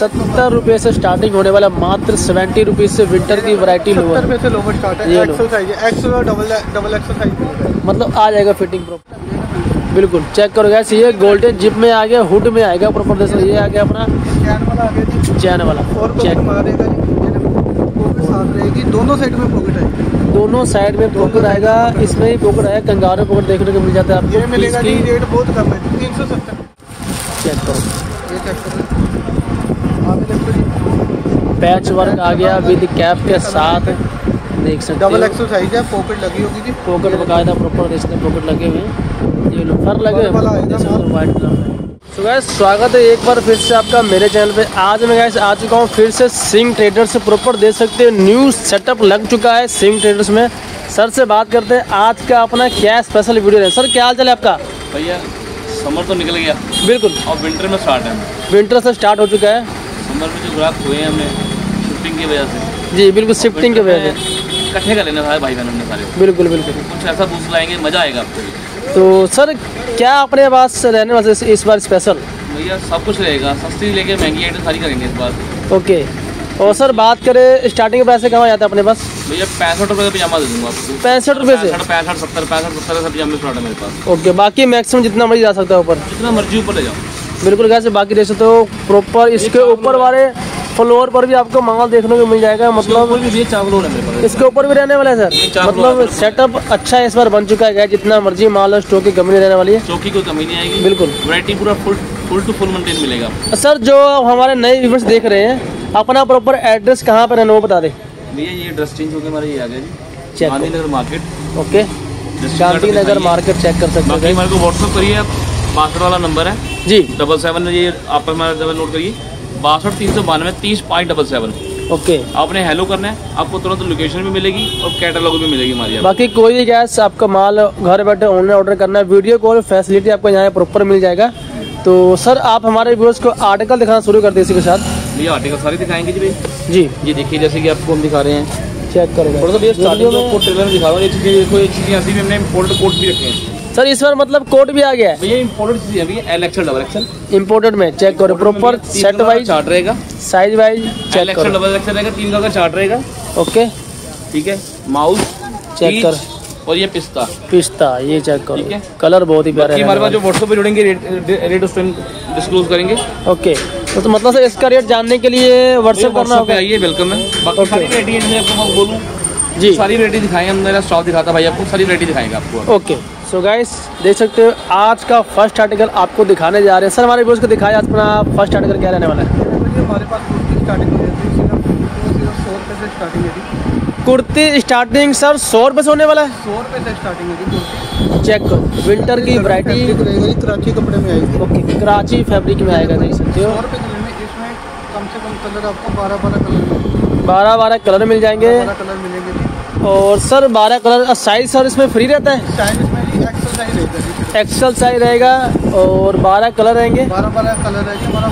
सत्तर रुपए से स्टार्टिंग होने वाला मात्र सेवेंटी रुपीज़ से विंटर की वैरायटी लोअर रुपये से लोवर स्टार्ट है। एक्सल साइज़ एक्सल और डबल डबल एक्सल साइज़ मतलब आ जाएगा फिटिंग प्रॉपर बिल्कुल चेक करो गैस ये गोल्डन जिप में आ गया हुड में आएगा प्रॉपर देखो ये आ गया अपना चैन वाला आ गया चैन वाला। और चेक रहेगी। दोनों साइड में पॉकेट आएगी। दोनों साइड में पॉकेट आएगा। इसमें ही पॉकेट आएगा। कंगारू पॉकेट देखने को मिल जाता है आपको। ये मिलेगा रेट बहुत कम है। तीन सौ सत्तर। चेक करो। पैच वर्क आ गया विद कैप के साथ देख सकते डबल हो। एक्सल साइज़ है पॉकेट लगी होगी जी। पॉकेट बकायदा प्रॉपर देख सकते हैं। पॉकेट लगे हुए हैं। ये फर लगे आएगा व्हाइट कलर में। तो गैस स्वागत है एक बार फिर से आपका मेरे चैनल पे। आज मैं गैस आ चुका हूँ फिर से सिंह ट्रेडर्स से प्रॉपर देख सकते हैं। न्यू सेटअप लग चुका है सिंह ट्रेडर्स में। सर से बात करते हैं। आज का अपना क्या स्पेशल वीडियो है? सर क्या हाल चाल है आपका? भैया समर तो निकल गया। बिल्कुल। और विंटर में स्टार्ट है विंटर से स्टार्ट हो चुका है। समर में जो ग्राहक हुए हैं हमें शिफ्टिंग की वजह से। जी बिल्कुल शिफ्टिंग के वजह से इकट्ठे कर लेना सारे भाई बहन हमने सारे। बिल्कुल बिल्कुल। कुछ ऐसा बूस्ट लाएँगे मज़ा आएगा आपको तो सर क्या अपने पास रहने वाले इस बार स्पेशल भैया सब कुछ रहेगा। सस्ती लेके महँगी आइटम सारी करेंगे इस बार। ओके और सर बात करें स्टार्टिंग पैसे कहाँ जाते हैं अपने पास? भैया पैंसठ रुपये का पजामा दे दूँगा आपको। पैंसठ रुपये से? पैंसठ सत्तर पैंसठ सत्तर ऐसा पजामे है मेरे पास। ओके बाकी मैक्सिमम जितना मर्ज़ी जा सकता है ऊपर। जितना मर्ज़ी ऊपर ले जाओ। बिल्कुल कैसे बाकी दे सकते हो प्रॉपर इसके ऊपर वाले फ्लोर पर भी आपको माल देखने को मिल जाएगा मतलब है मेरे इसके ऊपर भी रहने वाला है सर। मतलब सेटअप अच्छा इस बार बन चुका है जितना मर्ज़ी माल और स्टॉक की कमी रहने वाली है। चौकी कोई कमी नहीं आएगी। बिल्कुल। वैरायटी पूरा full full to full maintain मिलेगा सर जो हमारे नए व्यूवर्स देख रहे हैं अपना प्रॉपर एड्रेस कहाँ पर रहना वो बता दे। भैया ये ड्रेस चेंज होकर हमारे ये आ गया जी। Gandhinagar market okay Gandhinagar market check कर सकते हैं। हमारे को व्हाट्सअप करिए आप। बासठ वाला नंबर है। जी। डबल सेवन ये आप हमारा डबल नोट करिए। बासठ तीन सौ बानवे तीस पाँच डबल सेवन। ओके। आपने हेलो करना है आपको तुरंत लोकेशन भी मिलेगी और कैटलॉग भी मिलेगी हमारी बाकी कोई भी गैस आपका माल घर बैठे ऑनलाइन ऑर्डर करना है वीडियो कॉल फैसिलिटी आपको यहाँ प्रॉपर मिल जाएगा। तो सर आप हमारे व्यूअर्स को आर्टिकल दिखाना शुरू कर दें इसी के साथ। ये आर्टिकल सारी दिखाएँगे जी भाई जी। ये देखिए जैसे कि आपको हम दिखा रहे हैं। चेक करेंगे। थोड़ा सा भैया स्टार्टिंग में आपको ट्रेलर दिखा रहा हूँ। ये चीज़ें देखो ये चीज़ें ऐसी भी हमने इम्पोर्टेड कोट भी रखे हैं। सर इस बार मतलब कोड भी आ गया है। इम्पोर्टेड चीज़ें हैं भैया L XL double XL imported में चेक करो प्रॉपर सेट वाइज चार्ट रहेगा। साइज़ वाइज चेक करो। डबल एक्सएल रहेगा तीन का चार्ट रहेगा। ओके ठीक है? माउस चेक कर। और ये पिस्ता। पिस्ता ये चेक करो। कलर बहुत ही प्यारे बाकी हमारे पास जो व्हाट्सएप पे जुड़ेंगे रेट रेट उस टाइम डिस्क्लोज करेंगे। ओके तो, तो मतलब सर इसका रेट जानने के लिए व्हाट्सएप करना होगा। आइए वेलकम है। बाकी. सारी रेडी है आपको मैं बोलूँ। जी। सारी रेडी दिखाएँगे हम मेरा स्टॉक दिखाता भाई आपको सारी रेडी दिखाएँगे आपको। ओके सो so गाइस देख सकते हो आज का फ़र्स्ट आर्टिकल आपको दिखाने जा रहे हैं। सर हमारे व्यूअर्स को दिखाया आज अपना फ़र्स्ट आर्टिकल क्या रहने वाला है? हमारे पास कुर्ती स्टार्टिंग सौ से स्टार्टिंग है कुर्ती स्टार्टिंग सर सौ रुपये से होने वाला है? सौ रुपये से स्टार्टिंग है चेक करो विंटर की वैरायटी कराची कपड़े में आएगी ओके कराची फैब्रिक में आएगा देख सकते हो। इसमें कम से कम कलर आपको बारह बारह कलर बारह बारह कलर मिल जाएँगे। कलर मिलेंगे और सर बारह कलर साइज़ सर इसमें फ्री रहता है? एक्सल साइज़ रहेगा और बारह कलर रहेंगे। बारह बारह कलर रहेंगे हमारा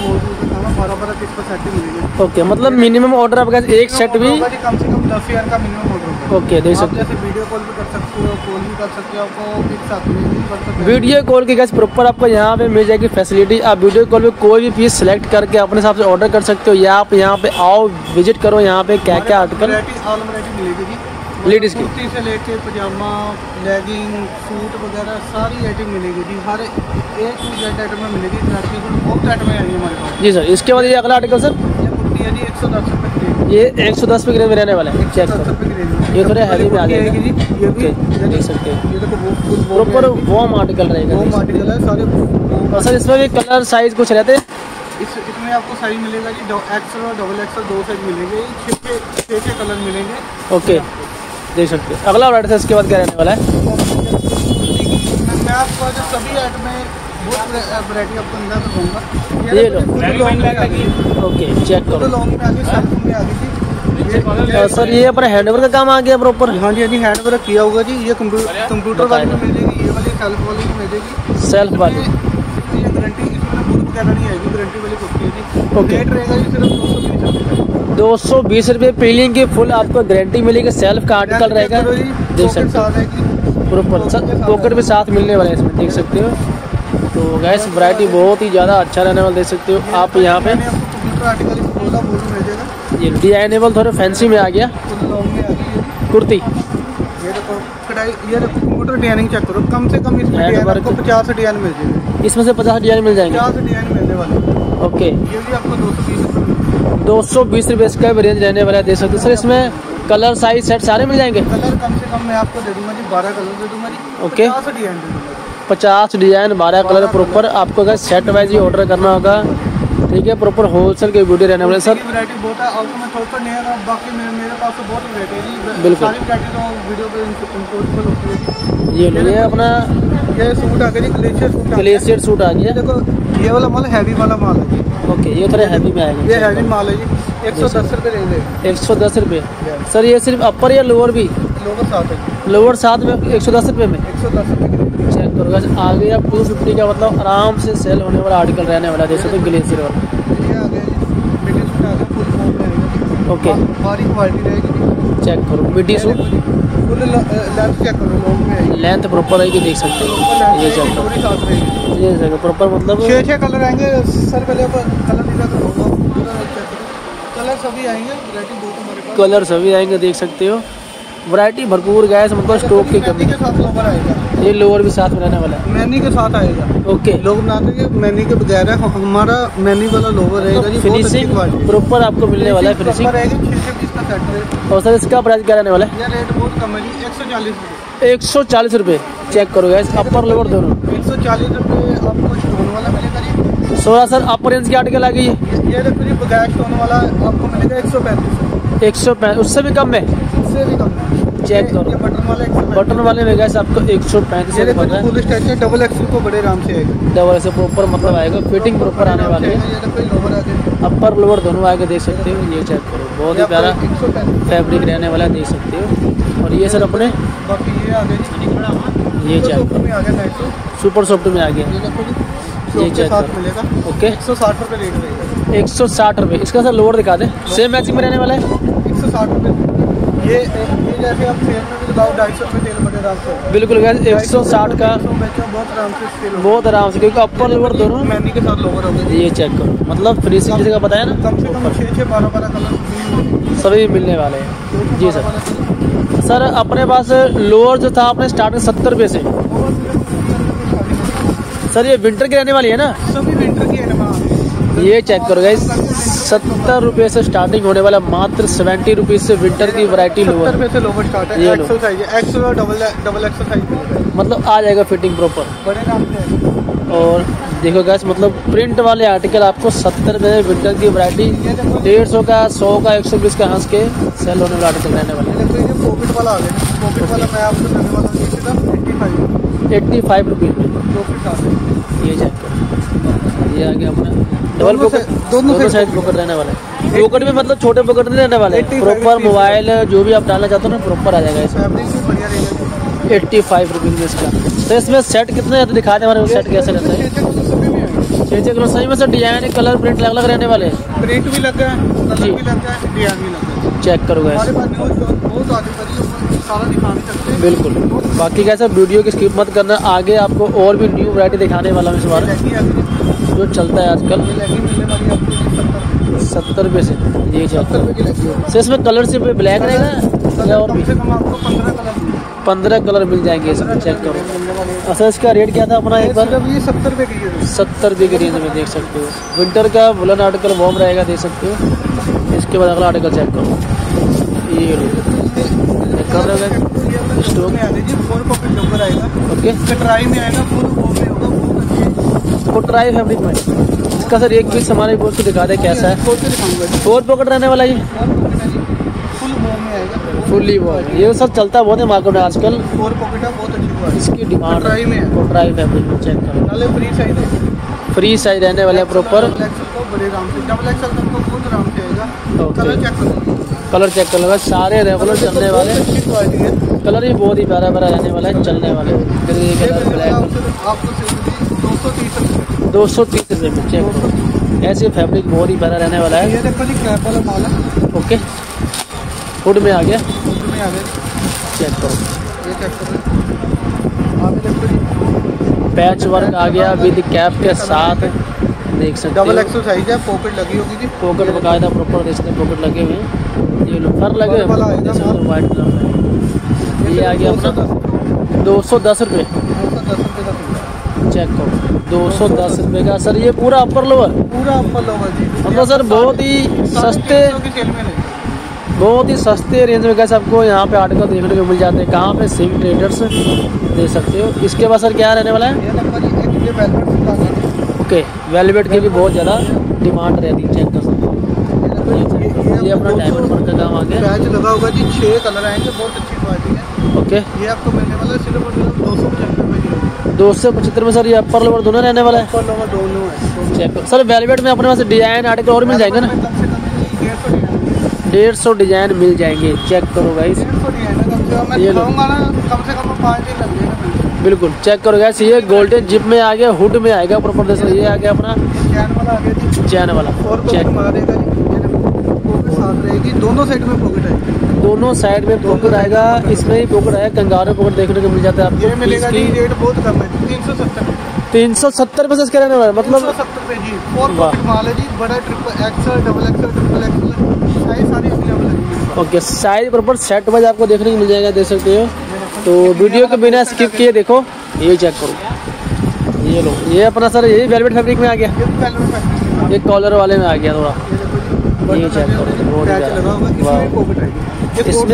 बारह बारह पीस पर सेट मिलेंगे? ओके मतलब मिनिमम ऑर्डर आपका एक सेट भी कम से कम दस हज़ार का मिनिमम ऑर्डर ओके देख सकते जैसे वीडियो कॉल भी कर सकते हो कॉल भी कर सकते हो आपको एक साथ में भी कर सकते वीडियो कॉल की गैस प्रॉपर आपको यहाँ पे मिल जाएगी फैसिलिटी आप वीडियो कॉल में कोई भी पीस सेलेक्ट करके अपने हिसाब से ऑर्डर कर सकते हो। या आप यहाँ पे आओ विज़िट करो यहाँ पे क्या क्या आर्टिकल वैरायटी ऑल वैरायटी मिलेगी जी Ladies की? कुर्ती से लेके पजामा लेगिंग सूट वगैरह सारी आइटम मिलेगी जी। हर एक टू जेड आइटम में मिलेगी में बहुत आइटमें आएँगी हमारे पास। जी सर इसके बाद ये अगला आर्टिकल सर? ये कुर्ती है जी एक सौ दस रुपये ये एक सौ दस रुपये में रहने वाला है। चेक रेंज ये थोड़े heavy में आ जाएगा। जी ये भी देख सकते हो। ये देखो प्रॉपर वॉर्म आर्टिकल रहेगा वो आर्टिकल है सारे सर इसमें भी कलर साइज़ कुछ रहते हैं? इस इसमें आपको साइज़ मिलेगा जी एक्सल और डबल एक्सल दो साइज़ मिलेंगे। छः छः कलर मिलेंगे। ओके देख सकते हो। अगला ऑर्डर है इसके बाद क्या रहने वाला है? मैं आपको जो सभी आइटम में बहुत वैरायटी आपको अंदर ये लो। लॉन्ग ओके चेक करो। लॉन्ग में आ गई सेल्फ में आ गई थी सर ये अपना हैंडवर्क का काम आ गया प्रॉपर हाँ जी हाँ जी हैंड वर्क किया होगा जी। ये कंप्यूटर कंप्यूटर वाली मिलेगी ये वाली सेल्फ वाली मिलेगी। सेल्फ वाली। गारंटी इसमें वगैरह नहीं आएगी गारंटी वाली कुर्ती है जी रेट रहेगा जी सिर्फ़ दो सौ बीस रुपये दो सौ बीस रुपये पीलिंग की फुल आपको गारंटी मिलेगी सेल्फ का आर्टिकल रहेगा। देख सकते हो। प्रॉपर सर पॉकेट भी साथ मिलने वाला है इसमें देख सकते हो। तो गैस वैरायटी बहुत ही ज़्यादा अच्छा रहने वाला देख सकते हो आप यहाँ पे। ये डिजाइनेबल थोड़े फैंसी में आ गया। कुर्ती। ये देखो कढ़ाई ये देखो कंप्यूटर डिज़ाइनिंग चेक करो। कम से कम इसमें डिज़ाइन आपको पचास डिज़ाइन मिल जाएगी। इसमें से पचास डिज़ाइन मिल जाएँगे? पचास डिज़ाइन मिलने वाले। ओके ये भी आपको दो सौ बीस दो सौ बीस रुपये इसका भी रेंज रहने वाला है देख सकते सर इसमें कलर साइज़ सेट सारे मिल जाएँगे? कलर कम से कम मैं आपको दे दूँगा जी बारह कलर दे दूँगा जी। ओके। पचास डिज़ाइन बारह कलर प्रॉपर आपको अगर सेट वाइज ही ऑर्डर करना होगा ठीक है प्रॉपर होलसेल के वीडियो रहने वाले सर वैरायटी बहुत है आपको मैं थोड़ा नहीं है बाकी मेरे मेरे पास तो बहुत वैरायटी है बिल्कुल। सारी वैरायटी तो वीडियो पे इम्पोर्टेबल होती है ये लो ये अपना ये सूट आ गया ग्लेशियर सूट आ गया। ग्लेशियर सूट आ ये गया देखो ये वाला माल हैवी वाला माल है ओके ये थोड़ा हैवी में ये हैवी माल है एक सौ दस रुपये रेंज है। एक सौ दस रुपये सर ये सिर्फ़ अपर या लोअर भी? लोवर साथ है लोअर साथ में एक सौ दस रुपये में? एक सौ दस रुपये करो guys, आगे अब टू फिफ्टी का मतलब आराम से सेल होने वाला आर्टिकल रहने वाला देख सकते ग्लेशियर वाला। ये आ गया जी मिडी सूट। आ गया फुल फॉर्म में आएगा ओके चेक करो मिडी सूट लेंथ चेक करो आएगी लेंथ प्रॉपर है कि देख सकते हो? ये चेक करो। ये देखो प्रॉपर मतलब छः छः कलर आएँगे सर पहले कलर। कलर सभी आएँगे कलर सभी आएँगे देख सकते हो। वैरायटी भरपूर गैस मतलब स्टॉक की कमी। के साथ आएगा। ये लोअर भी साथ में रहने वाला है? मैनी के साथ आएगा। ओके लोग बनाते हैं मैनी के बगैर है हमारा मैनी वाला लोवर रहेगा जी फिनिशिंग प्रॉपर आपको मिलने वाला है फिनिशिंग रहेगी और सर इसका प्राइस क्या रहने वाला है? रेट बहुत कम है जी एक सौ चालीस एक सौ चालीस रुपये चेक करो गैस अपर लोअर दोनों। एक सौ चालीस रुपये आपको स्टोन वाला मिलेगा जी। सोलह सर अपर रेंज के आर्टिकल आ गई ये देखो जी बगैर स्टोन वाला आपको मिलेगा एक सौ पैंतीस। एक सौ पैंतीस उससे भी कम है? उससे भी कम है। चेक करो। बटन वाला बटन वाले में गैस आपको एक सौ पैंतीस है। डबल एक्सल को बड़े आराम से डबल से प्रॉपर मतलब आएगा फिटिंग प्रॉपर आने वाली। है अपर लोअर दोनों आगे देख सकते हो ये चेक करो। बहुत ही प्यारा फैब्रिक रहने वाला है देख सकते हो। और ये सर अपने ये चेक सौ। सुपर सॉफ्ट में आ गया। ये साथ करो। ओके एक सौ साठ रुपये एक सौ साठ रुपये इसका सर लोअर दिखा दे। सेम मैचिंग में रहने वाला है? एक सौ साठ रुपये ये ये जैसे आप सेल में भी लगाओ ढाई सौ रुपये तेल बड़े आराम से। बिल्कुल गैस एक सौ साठ का। बहुत आराम से सेल बहुत आराम से क्योंकि अपर लोअर दोनों मैनी के साथ लोवर हो गए। ये चेक करो। मतलब फ्री सीट जगह बताया ना? कम से कम छः छः बारह बारह कलर सभी मिलने वाले हैं। जी सर। सर अपने पास लोअर जो था आपने स्टार्टिंग सत्तर रुपये से। सर ये विंटर की रहने वाली है ना? सभी विंटर की है ना ये चेक करो गाइस सत्तर रुपये से स्टार्टिंग होने वाला मात्र सेवेंटी रुपीज़ से विंटर की वैरायटी लोअर रुपये से लोवर स्टार्ट है एक्सल साइज़ एक्सल और डबल डबल एक्सल साइज़ मतलब आ जाएगा फिटिंग प्रॉपर बड़े नाम से और देखो गैस मतलब प्रिंट वाले आर्टिकल आपको सत्तर रुपये में विंटर की वैरायटी डेढ़ सौ का सौ का एक सौ बीस का हंस के सेल होने वाला आर्टिकल रहने वाला पॉकेट वाला आ गया। पॉकेट वाला मैं आपको देने वाला हूँ eighty five eighty five rupees में ये चेक ये आ गया अपना। डबल दोनों पॉकेट साइड पॉकेट रहने वाला है। पॉकेट में मतलब छोटे पॉकेट नहीं रहने वाले प्रॉपर मोबाइल जो भी आप डालना चाहते हो ना प्रॉपर आ जाएगा इसमें। एट्टी फाइव रुपीज़ में इसका। तो इसमें सेट कितने रहते दिखा दे हमारे सेट कैसे रहता है। छः छः किलो सही में सर डिज़ाइन कलर प्रिंट अलग अलग रहने वाले प्रिंट भी लगा जी। भी लगा डिज़ाइन भी लगा चेक करो सारा सकते। बिल्कुल। बाकी कैसा वीडियो की स्किप मत करना। आगे आपको और भी न्यू वैरायटी दिखाने वाला हूँ इस बार। जो चलता है आजकल है सत्तर रुपये से ये सत्तर है सर इसमें कलर सिर्फ़ ब्लैक रहेगा या और भी पंद्रह कलर कलर मिल जाएँगे इसमें चेक करो अच्छा इसका रेट क्या था अपना एक बार ये सत्तर रुपये की है सत्तर रुपये की रेंज में देख सकते हो विंटर का वुलन आर्टिकल वॉर्म रहेगा देख सकते हो इसके बाद अगला आर्टिकल चेक करो ये हो स्टोर में आने जी फोर कॉपी लोकर आएगा ओके कटराई में आएगा फुल वो में अच्छी कोटराई फैब्रिक में इसका सर एक पीस हमारे बोर्ड को दिखा दे कैसा है। फोर पॉकेट रहने वाला ये। फुल फुल्ली वॉल ये सब चलता बहुत है मार्केट में आजकल। फोर पॉकेट है बहुत अच्छी इसकी डिमांड कोटराई है। फैब्रिक में चेक करो। फ्री साइज़ है। फ्री साइज़ रहने वाले प्रॉपर से। से आएगा। Okay. कलर चेक करो। कलर चेक कर लो। सारे रेगुलर चलने वाले। है। कलर भी बहुत ही प्यारा प्यारा रहने वाला है चलने वाले। ये कलर ब्लैक आपको सिर्फ़ दो सौ तीस दो सौ तीस रुपये में चेक करो। ऐसे फैब्रिक बहुत ही प्यारा रहने वाला है। ये देखो जी क्रैप वाला माल है। ओके फुड में आ गया। फुट में आ गया। चेक करो। ये चेक करो। आप देखो जी। पैच वर्क आ गया विद कैप के साथ। देख। सकते डबल हो। एक्सल साइज़ है पॉकेट लगी होगी जी। पॉकेट बकायदा प्रॉपर देख सकते पॉकेट लगे हुए हैं। ये फर लगे हुए हैं। हो वाइट कलर में। ये आ गया अपना। दो सौ दस। रुपये दस रुपये का चेक करो। दो सौ दस रुपये का। सर ये पूरा अपर लोअर पूरा अपर लोवर जी। मतलब सर बहुत ही सस्ते बहुत ही सस्ते रेंज में कैसे आपको यहाँ पे आर्टिकल देखने को मिल जाते हैं। कहाँ पे सिंह ट्रेडर्स दे सकते हो। इसके बाद सर क्या रहने वाला है? ओके वेलवेट की भी बहुत ज़्यादा डिमांड रहती है चेक कर सकते हो। ये अपना डायमंड वर्क का काम आ गया। लगा होगा जी छः कलर आएँगे बहुत अच्छी क्वालिटी है ओके। ये आपको मिलने वाला है सिर्फ़ और सिर्फ़ दो सौ पचहत्तर रुपये दो सौ पचहत्तर में सर ये अपर लोअर दोनों रहने वाला है? ऊपर लोवर दोनों है चेक सर वेलवेट में अपने पास डिज़ाइन आर्टिकल और मिल जाएँगे ना? डेढ़ सौ डिज़ाइन मिल जाएँगे। चेक करो गाइस सौ डिज़ाइन कम से कम ये लो। ना कम से कम पाँच दिन लग जाएगा बिल्कुल चेक करो गैस ये गोल्डन जिप में आ गया हुड में आएगा प्रॉपर देखो ये आ गया अपना चैन वाला चेक। पॉकेट साथ रहेगी। दोनों साइड में पॉकेट आएगी। दोनों साइड में पॉकेट आएगा। इसमें ही पॉकेट आएगा। कंगारू पॉकेट देखने को मिल जाता है आपको। ये आपको मिलेगा जी रेट बहुत कम है। तीन सौ सत्तर। तीन सौ सत्तर रुपये से इसका रहने वाला है। मतलब मतलब सत्तर रुपये जी। फोर माल है जी। बड़ा triple XL double XL triple XL size सारी अवेलेबल है। Okay size proper set wise आपको देखने को मिल जाएगा देख सकते हो। तो वीडियो के बिना स्किप किए देखो। ये चेक करो। ये लो। ये अपना सर ये वेलवेट फैब्रिक में आ गया। है। ये कॉलर वाले में आ गया थोड़ा। ये check करो, इसमें।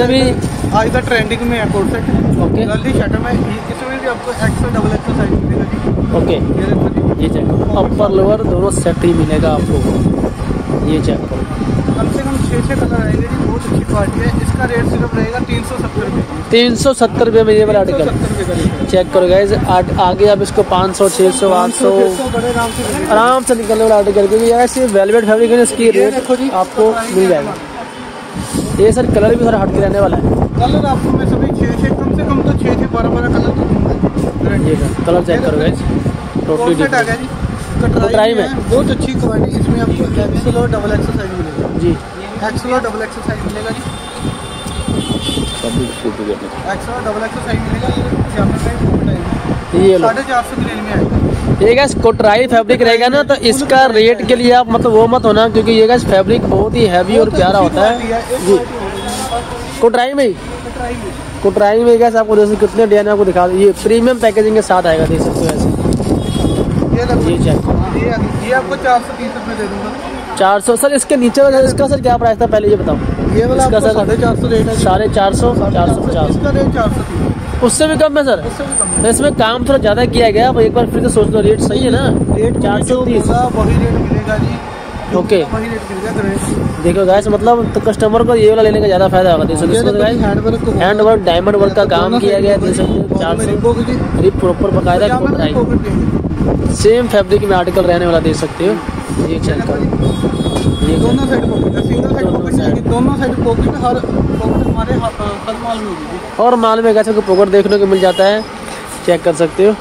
भी आज का ट्रेंडिंग में है सेट ओके जल्दी शटर में इसमें भी आपको एक्स डबल एक्स साइज़ मिलेगा ओके ये चेक करो अपर लोअर दोनों सेट ही मिलेगा आपको। ये चेक करो। कम से कम छः छः कलर आएँगे जी बहुत अच्छी क्वालिटी है। इसका रेट सिर्फ़ रहेगा तीन सौ सत्तर रुपये तीन सौ सत्तर रुपये में ये वाला आर्टिकल चेक करो गाइज़ आगे आप इसको पाँच सौ छः सौ आठ सौ आराम से निकलने वाला आर्टिकल क्योंकि यार ऐसे वेलवेट फैब्रिक है इसकी रेट आपको मिल जाएगा। ये सर कलर भी थोड़ा हट के रहने वाला है। कलर आपको मैं सभी छः छः कम से कम तो छः छः बारह बारह कलर तो ये सर कलर चेक करो गाइज़ टोटली कटराई में। बहुत अच्छी क्वालिटी इसमें आपको एक्सल और डबल एक्सल साइज़ मिलेगा। जी। एक्सल और डबल एक्सल साइज़ मिलेगा जी। एक्सल और डबल एक्सल साइज़ मिलेगा ये जामे में पॉकेट आएगी ये लो। साढ़े चार सौ की रेंज में आएगा। ये गैस कोटराई फैब्रिक रहेगा ना तो इसका रेट के लिए आप मतलब वो मत होना क्योंकि ये गैस फैब्रिक बहुत ही हैवी और प्यारा होता है। जी। कोटराई में ही? कटराई में। कोटराई में गैस आपको जैसे कितने डिज़ाइन आपको दिखा ये प्रीमियम पैकेजिंग के साथ आएगा देख सकते हो ऐसे। ये चेक ये ये आपको चार सौ तीस रुपये दे दूँगा। चार सौ। सर इसके नीचे वाला इसका सर क्या प्राइस था? पहले ये बताओ। ये वाला इसका सर साढ़े चार सौ रेट है साढ़े चार सौ चार सौ पचास। इसका रेट चार सौ तीस। उससे भी कम है सर। है। तो इसमें काम थोड़ा ज़्यादा किया गया अब एक बार फिर से सोच लो रेट सही है ना? रेट चार सौ तीस। वही रेट मिलेगा जी। ओके। देखो गाइस मतलब तो कस्टमर को ये वाला लेने का ज़्यादा फ़ायदा होगा देख हो हैंड वर्क डायमंड वर्क का काम किया गया है, देख सकते चार सौ। प्रॉपर बकायदा कोटराई सेम फैब्रिक में आर्टिकल रहने वाला देख सकते हो। ये चेक करो। दोनों साइड पॉकेट है सिंगल साइड दोनों पॉकेट नहीं दोनों साइड पॉकेट हर पॉकेट हमारे हर हर माल में होगी। और माल में कैसे पॉकेट देखने को मिल जाता है चेक कर सकते हो।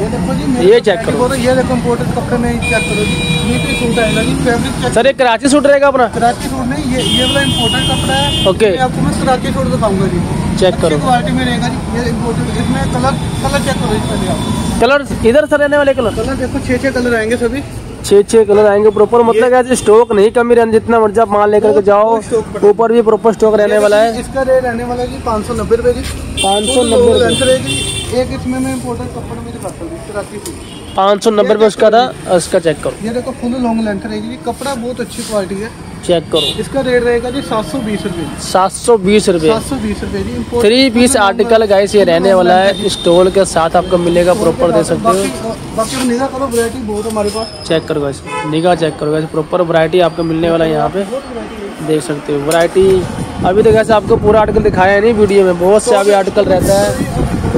ये देखो जी ये मेरे check को करो। ये देखो इम्पोर्टेड कपड़े में चेक करो जी। ये सूट आएगा जी फैब्रिक चेक सर ये कराची सूट रहेगा अपना? कराची सूट नहीं ये ये वाला इम्पोर्टेड कपड़ा है। ओके। आपको मैं कराची सूट दिखाऊँगा जी। चेक करो। क्वालिटी में रहेगा जी। ये इम्पोर्टेड इसमें कलर कलर चेक करो इस कलर इधर से रहने वाले कलर कलर देखो छः छः कलर आएँगे सभी। छः छः कलर आएँगे प्रॉपर मतलब ऐसे स्टॉक नहीं कमी रहने जितना मर्ज़ी आप माल लेकर के जाओ ऊपर भी प्रॉपर स्टॉक रहने वाला है। इसका रेट रहने वाला है पाँच सौ नब्बे रुपये जी। पाँच सौ नब्बे रुपये रहेगी एक इसमें मैं इम्पोर्टेड कपड़े में दिखाता हूँ पाँच सौ नब्बे रुपये उसका था इसका चेक करो। ये देखो फुल लॉन्ग लेंथ रहेगी कपड़ा बहुत अच्छी क्वालिटी है। चेक करो। इसका रेट रहेगा जी सात सौ बीस रूपए। सात सौ बीस रूपए। सात सौ बीस import- three piece article guys ये रहने वाला है स्टोल के साथ आपको मिलेगा प्रॉपर दे सकते हो। बाकी निगाह करो वैरायटी बहुत हमारे पास। चेक करो गाइस निगाह चेक करो गाइस प्रॉपर वैरायटी आपको मिलने वाला है यहाँ पे। देख सकते हो वैरायटी अभी तो कैसे आपको पूरा आर्टिकल दिखाया है नहीं वीडियो में। बहुत से अभी आर्टिकल रहता है।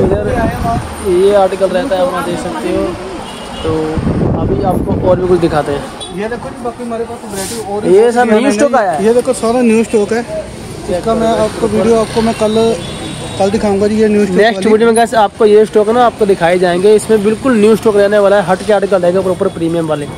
इधर ये आर्टिकल रहता है अपना देख सकते हो। तो अभी आपको और भी कुछ दिखाते हैं। ये देखो जी बाकी हमारे पास वैरायटी और ये सब न्यू स्टॉक आया है। ये देखो सारा न्यू स्टॉक है। इसका मैं आपको वीडियो आपको मैं कल कल दिखाऊँगा जी ये न्यू स्टॉक नेक्स्ट वीडियो में कैसे आपको ये स्टॉक ना आपको दिखाए जाएँगे। इसमें बिल्कुल न्यू स्टॉक रहने वाला है हट के आर्टिकल रहेगा प्रॉपर प्रीमियम वाले।